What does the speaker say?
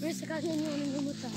Pero sa kanya niyo nang gumuta.